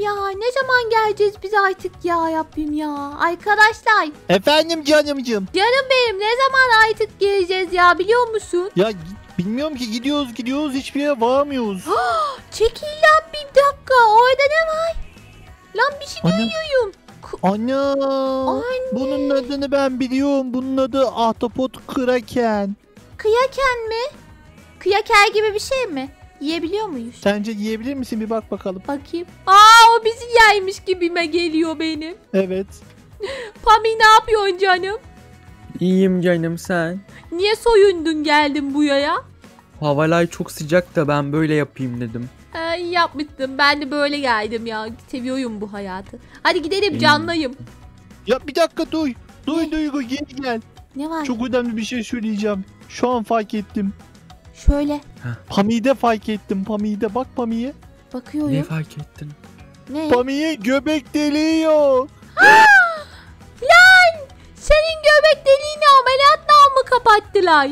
ya ne zaman geleceğiz biz artık ya yapayım ya. Arkadaşlar Efendim canımcığım. canım benim ne zaman artık geleceğiz ya biliyor musun? Ya bilmiyorum ki gidiyoruz gidiyoruz hiçbir yere varamıyoruz. Çekil lan bir dakika orada ne var? Lan bir şey Anne. duyuyorum. Ana. Anne. Bunun adını ben biliyorum. Bunun adı ahtapot kraken. Kıyaken mi? Kıyaker gibi bir şey mi? Yiyebiliyor muyuz? Sence yiyebilir misin bir bak bakalım. Bakayım. Aa o bizi yermiş gibime geliyor benim. Evet. Pami ne yapıyorsun canım? İyiyim canım sen. Niye soyundun geldin buraya? Havalar çok sıcak da ben böyle yapayım dedim. Ha, iyi yapmıştım. Ben de böyle geldim ya. Seviyorum bu hayatı. Hadi gidelim canlayım. Ya bir dakika duy. Duy Ne? Duygu gel gel. Ne var? Çok önemli bir şey söyleyeceğim. Şu an fark ettim. Şöyle Pami'de fark ettim. Pami'de bak Pami'ye. bakıyorum. Ne fark ettin? Ne? Pami'ye göbek deliği yok. Lan! Senin göbek deliğini ameliyatla mı kapattılar?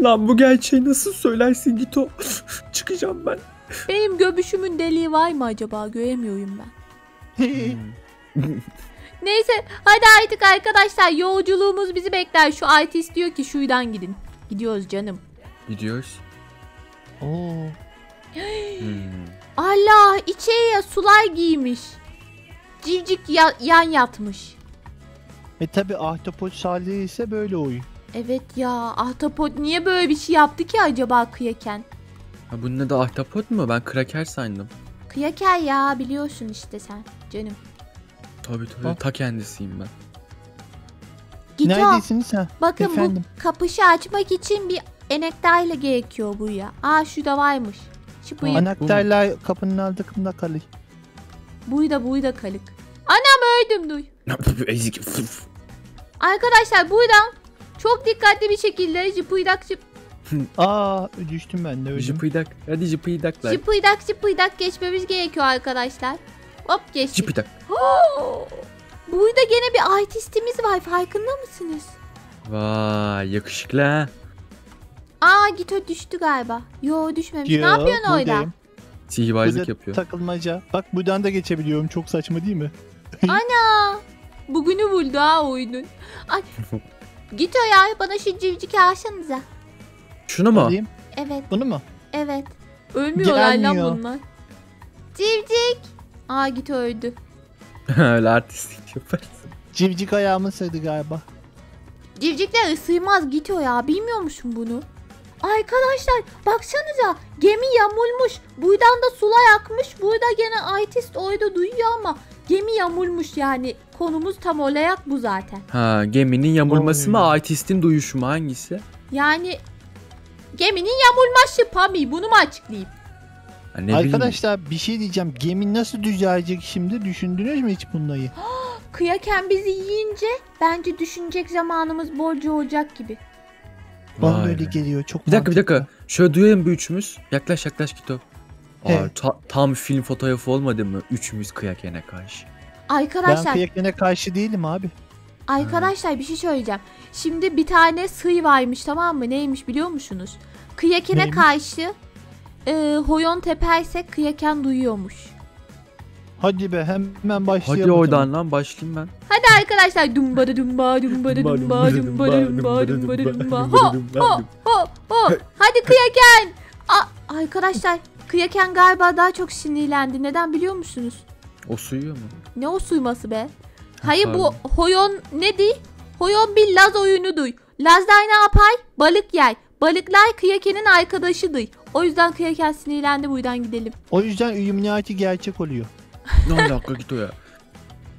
Lan bu gerçeği nasıl söylersin git o. Çıkacağım ben. Benim göbüşümün deliği var mı acaba? Göremiyorum ben. Neyse hadi artık arkadaşlar yolculuğumuz bizi bekler. Şu artist diyor ki şuradan gidin. Gidiyoruz canım. Gidiyoruz. Oo. Hmm. Allah içeriye sular giymiş. Civcik ya- yan yatmış. E tabi ahtapot şalleri ise böyle oyun. Evet ya ahtapot niye böyle bir şey yaptı ki acaba kıyaken? Ha, bunun adı ahtapot mu? Ben kraker sandım. Kıyaker ya biliyorsun işte sen canım. Tabii tabii Ha. ta kendisiyim ben. Git o. Neredesin sen? Bakın Efendim? bu kapışı açmak için bir enektarla gerekiyor bu ya. Aa şu da varmış. Şu bu, Ana- Anahtarlar kapının altında kalıyor. bu da bu da kalık. Anam öldüm duy. Ezik. Arkadaşlar buradan çok dikkatli bir şekilde jıpıydak jıp, Aa düştüm ben de öyle. Jıpıydak. Hadi jıpıydaklar. jıpıydak jıpıydak geçmemiz gerekiyor arkadaşlar. Hop geçtik. Jıpıydak. Burada gene bir artistimiz var farkında mısınız? Vay yakışıklı ha. Aa git o düştü galiba. Yo düşmemiş. ne Yo, yapıyorsun orada? Sihirbazlık yapıyor. takılmaca. Bak buradan da geçebiliyorum. Çok saçma değil mi? Ana! Bugünü buldu ha oyunun. Ay. Git o ya bana şu civcik alsanıza. Şunu mu? Alayım. Evet Bunu mu? evet. Ölmüyorlar lan bunlar. Civcik. Aa git öldü. Öyle artistlik yaparsın. Civcik ayağımı sığdı galiba. Civcikler ısırmaz git o ya bilmiyor musun bunu? Arkadaşlar baksanıza gemi yamulmuş. Buradan da sular akmış. Burada gene artist orada duyuyor ama gemi yamulmuş yani. Konumuz tam olarak bu zaten. Ha geminin yamulması mı artistin duyuşu mu hangisi? Yani geminin yamulması Pami bunu mu açıklayayım? Ha, ne bileyim. Arkadaşlar bir şey diyeceğim. Gemi nasıl düzelecek şimdi? Düşündünüz mü hiç bunları? Kıyaken bizi yiyince bence düşünecek zamanımız bolca olacak gibi. Bana Vay öyle be. geliyor. Çok Bir dakika bir mantıklı. dakika. Şöyle duyalım bir üçümüz. Yaklaş yaklaş git o. Aa, Evet. ta- tam film fotoğrafı olmadı mı? Üçümüz kıyakene karşı. Ben Arkadaşlar kıyakene karşı değilim abi. Arkadaşlar bir şey söyleyeceğim. Şimdi bir tane sığ varmış tamam mı? Neymiş biliyor musunuz? Kıyakene Neymiş? karşı e, hoyon tepersek kıyaken duyuyormuş. Hadi be hemen başlayalım. Hadi oradan lan başlayayım ben. Hadi arkadaşlar dumbada dumba dumbada dumba dumbada dumba dumbada dumba ho ho ho ho hadi kıyaken. Aa, arkadaşlar kıyaken galiba daha çok sinirlendi. Neden biliyor musunuz? O suyuyor mu? Ne o suyması be? Hayır bu hoyon ne di? Hoyon bir Laz oyunudur. Lazlar ne yapar? Balık yer. Balıklar kıyakenin arkadaşıdır. O yüzden kıyaken sinirlendi buradan gidelim. O yüzden Illuminati gerçek oluyor. Ne alaka git o ya.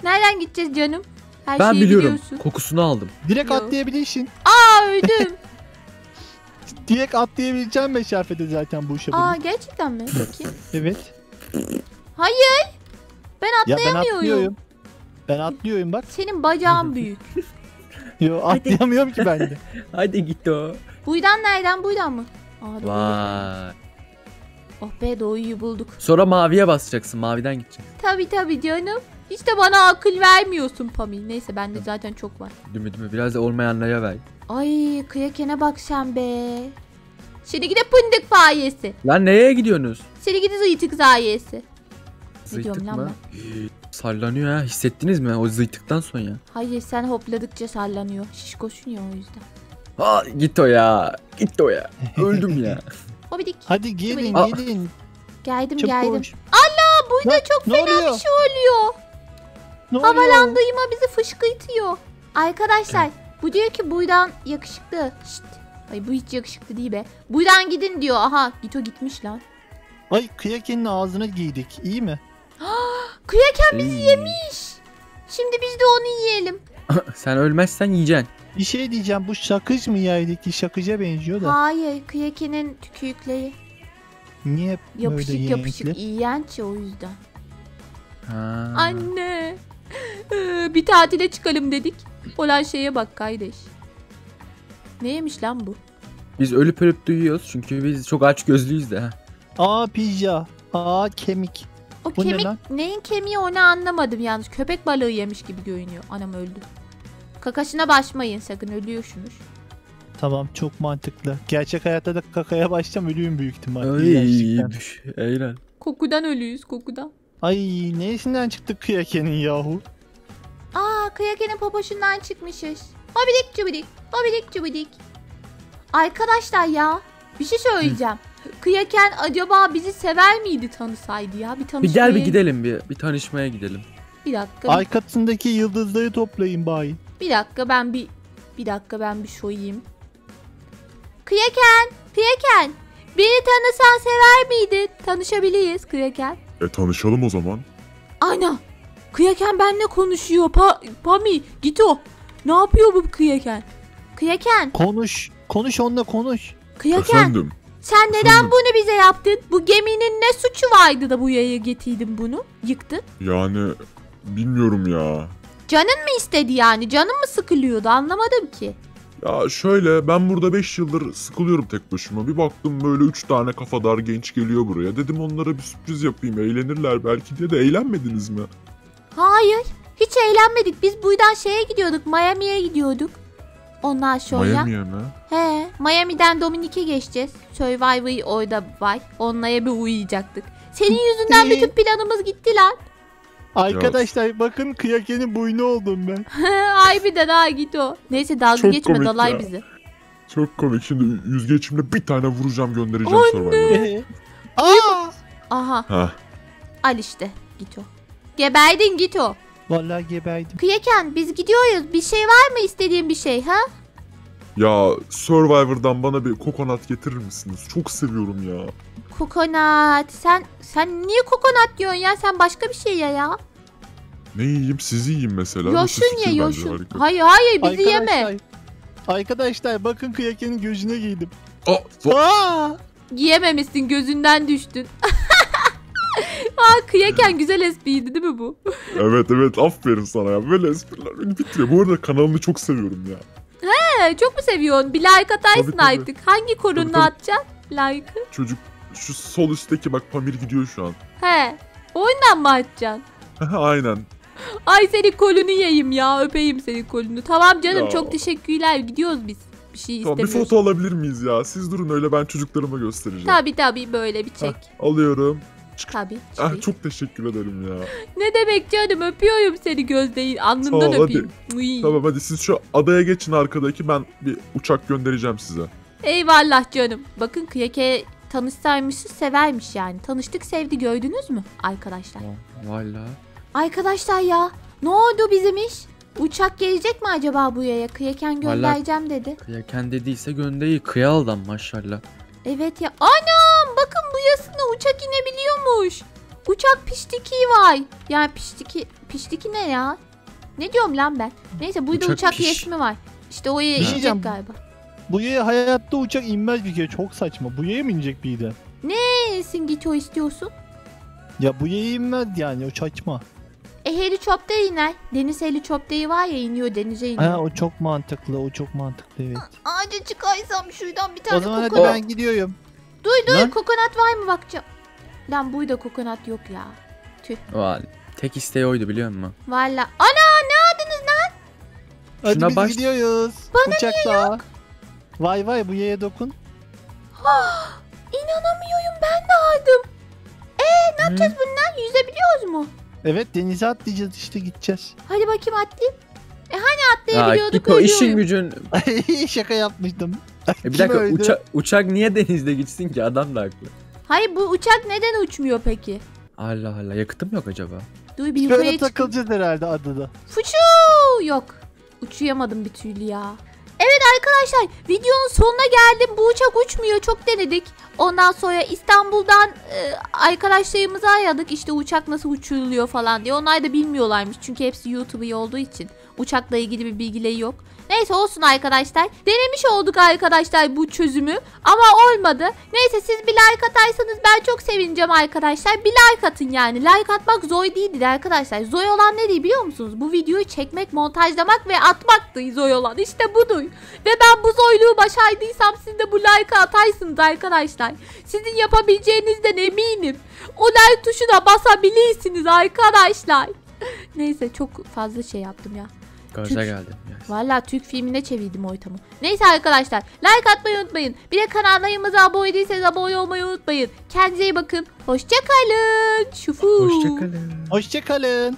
Nereden gideceğiz canım? Her Ben şeyi biliyorum. biliyorsun. Kokusunu aldım. Direkt Yok. atlayabilirsin. Aa öldüm. Direkt atlayabileceğim meşafede zaten bu işe. Aa gerçekten mi? Peki. Evet. Hayır. Ben Ya ben atlayamıyorum. atlıyorum. Ben atlıyorum bak. Senin bacağın büyük. Yo atlayamıyorum ki ben de. Hadi git o. Buradan nereden? Buradan mı? Aa. Vay. Oh be doğuyu bulduk. Sonra maviye basacaksın. Maviden gideceksin. Tabi tabi canım. Hiç de bana akıl vermiyorsun Pamil. Neyse bende zaten çok var. Dümü dümü biraz da olmayanlara ver. Ay kıyakene bak sen be. Seni gide pındık fayesi. Lan nereye gidiyorsunuz? Seni gide zıytık zayesi. Ne diyorum Zıytık lan mı? Sallanıyor ha. Hissettiniz mi o zıytıktan sonra ya? Hayır sen hopladıkça sallanıyor. Şişkoşun ya o yüzden. Ha git o ya. Git o ya. Öldüm ya. Hobidik. Hadi gelin Aa. gelin. Geldim Çabuk geldim. koş. Burada Ne- çok ne fena oluyor? bir şey oluyor. Ne oluyor? Havalandırma bizi fışkırtıyor. Arkadaşlar bu diyor ki buradan yakışıklı. Şşt. Ay bu hiç yakışıklı değil be. Buradan gidin diyor. Aha Gito gitmiş lan. Ay kıyakenin ağzına giydik. İyi mi? Kıyaken bizi yemiş. Şimdi biz de onu yiyelim. Sen ölmezsen yiyeceksin. Bir şey diyeceğim. Bu şakış mı yerdeki? Şakıca benziyor da. Hayır kıyakenin tükürükleri Niye hep böyle yapışık yapışık renkli? iğrenç ya o yüzden. Ha. Anne. Ee, Bir tatile çıkalım dedik. Olan şeye bak kardeş. Neymiş lan bu? Biz ölüp ölüp duyuyoruz çünkü biz çok aç gözlüyüz de. Aa pizza. Aa kemik. O Bu ne kemik lan? neyin kemiği onu anlamadım yalnız. Köpek balığı yemiş gibi görünüyor. Anam öldü. Kakasına başmayın sakın ölüyorsunuz. Tamam çok mantıklı. Gerçek hayatta da kakaya başlam ölüyüm büyük ihtimal. Ay, düş. Eğlen. Kokudan ölüyüz kokudan. Ay neresinden çıktı kıyakenin yahu? Aa kıyakenin popoşundan çıkmışız. Hobidik cubidik. Hobidik cubidik. Arkadaşlar ya bir şey söyleyeceğim. Kıyaken acaba bizi sever miydi tanısaydı ya? Bir Bir tanışmaya. gel bir gidelim bir. Bir tanışmaya gidelim. Bir dakika. Arkasındaki yıldızları toplayın bari. Bir dakika ben bir bir dakika ben bir şoyayım. Kıyaken, Kıyaken. Beni tanısan sever miydin? Tanışabiliriz Kıyaken. E tanışalım o zaman. Ana. Kıyaken benimle konuşuyor. Pa Pami git o. Ne yapıyor bu Kıyaken? Kıyaken, Konuş. Konuş onunla konuş. Kıyaken. Efendim. Sen neden efendim. bunu bize yaptın? Bu geminin ne suçu vardı da bu yaya getirdin bunu? Yıktın. Yani bilmiyorum ya. Canın mı istedi yani? Canın mı sıkılıyordu? Anlamadım ki. Ya şöyle ben burada 5 yıldır sıkılıyorum tek başıma. Bir baktım böyle 3 tane kafadar genç geliyor buraya. Dedim onlara bir sürpriz yapayım eğlenirler belki diye de eğlenmediniz mi? Hayır. Hiç eğlenmedik. Biz buradan şeye gidiyorduk. Miami'ye gidiyorduk. Ondan sonra. Miami'ye mi? He. Miami'den Dominik'e geçeceğiz. Survivor orada var. Onlara bir uyuyacaktık. Senin yüzünden bütün planımız gitti lan. Arkadaşlar bakın kıyakenin boynu oldum ben. Ay bir de daha git o. Neyse dalga Çok geçme komik dalay ya. bizi. Çok komik şimdi yüzgeçimle bir tane vuracağım göndereceğim Anne. Survivor'a. Ee? Aa! Aha Heh. al işte git o. Geberdin git o. Vallahi geberdim. Kıyeken biz gidiyoruz. Bir şey var mı istediğin bir şey ha? Ya Survivor'dan bana bir kokonat getirir misiniz? Çok seviyorum ya. Kokonat. Sen sen niye kokonat diyorsun ya? Sen başka bir şey ya ya. Ne yiyeyim sizi yiyeyim mesela. Yoşun ye yoşun. Hayır hayır bizi yeme. Arkadaşlar, Arkadaşlar bakın kıyakenin gözüne giydim. Aa, Aa! Giyememişsin gözünden düştün. Aa kıyarken güzel espriydi değil mi bu? evet evet aferin sana ya. Böyle espriler beni bitiriyor. Bu arada kanalını çok seviyorum ya. He, çok mu seviyorsun? Bir like atarsın Tabii, tabii. artık. Hangi korunla Tabii, tabii. atacaksın? Like'ı. Çocuk şu sol üstteki bak Pamir gidiyor şu an. He. Oyundan mı atacaksın? Aynen. Ay senin kolunu yiyeyim ya. Öpeyim senin kolunu. Tamam canım Ya. çok teşekkürler. Gidiyoruz biz. Bir şey Tamam bir foto alabilir miyiz ya? Siz durun öyle ben çocuklarıma göstereceğim. Tabii tabii böyle bir çek. Alıyorum. Tabii. Ah, çok teşekkür ederim ya. Ne demek canım öpüyorum seni gözdeğin. Alnından hadi. öpeyim. Uy. Tamam hadi siz şu adaya geçin arkadaki ben bir uçak göndereceğim size. Eyvallah canım. Bakın Kıyake tanışsaymışız severmiş yani. Tanıştık sevdi gördünüz mü arkadaşlar? Valla. Arkadaşlar ya ne oldu bizim iş? Uçak gelecek mi acaba bu yaya? Kıyaken Vallahi- göndereceğim dedi. Kıyaken dediyse göndeyi kıya adam maşallah. Evet ya. Anam bakın bu yasına uçak inebiliyormuş. Uçak piştiki var. Yani piştiki, piştiki ne ya? Ne diyorum lan ben? Neyse burada Uçak uçak, piş. var. İşte o yaya şey inecek galiba. Bu yaya hayatta uçak inmez bir kere çok saçma. Bu yaya mı inecek bir de? Nesin git o istiyorsun? Ya bu yaya inmez yani o saçma. E helikopter iner. Deniz helikopteri var ya iniyor denize iniyor. Ha o çok mantıklı o çok mantıklı evet. Ağaca çıkarsam şuradan bir tane O zaman hadi ben gidiyorum. Duy duy Lan. kokonat var mı bakacağım. Lan burada kokonat yok ya. Valla. Tek isteği oydu biliyor musun? Valla. Ana ne adınız lan? Hadi Şuna biz baş- gidiyoruz. Bana Uçakla. Vay vay bu yaya dokun. İnanamıyorum ben de aldım. E ne yapacağız bundan? Yüzebiliyoruz mu? Evet denize atlayacağız işte gideceğiz. Hadi bakayım atlayayım. E hani Ya atlayabiliyorduk Gito işin ölüyorum. gücün. Şaka yapmıştım. E bir Kim dakika öldü? uça- uçak niye denizde gitsin ki adam da haklı. Hayır bu uçak neden uçmuyor peki? Allah Allah yakıtım yok acaba? Dur bir yukarıya çıkayım. takılacağız herhalde adada. Fıçuu yok. Uçuyamadım bir türlü ya. Evet arkadaşlar videonun sonuna geldim. Bu uçak uçmuyor. Çok denedik. Ondan sonra İstanbul'dan e, arkadaşlarımızı aradık. İşte uçak nasıl uçuruluyor falan diye. Onlar da bilmiyorlarmış. Çünkü hepsi YouTuber olduğu için. Uçakla ilgili bir bilgileri yok. Neyse olsun arkadaşlar. Denemiş olduk arkadaşlar bu çözümü. Ama olmadı. Neyse siz bir like atarsanız ben çok sevineceğim arkadaşlar. Bir like atın yani. Like atmak zor değildir arkadaşlar. Zor olan ne değil biliyor musunuz? Bu videoyu çekmek, montajlamak ve atmaktı zor olan. İşte budur. Ve ben bu zorluğu başardıysam siz de bu like atarsınız arkadaşlar. Sizin yapabileceğinizden eminim. O like tuşuna basabilirsiniz arkadaşlar. Neyse çok fazla şey yaptım ya. Gaza Türk- geldim. Yani. Valla Türk filmine çevirdim ortamı. Neyse arkadaşlar like atmayı unutmayın. Bir de kanallarımıza abone değilseniz abone olmayı unutmayın. Kendinize iyi bakın. Hoşçakalın. Şufu. Hoşçakalın. Hoşçakalın.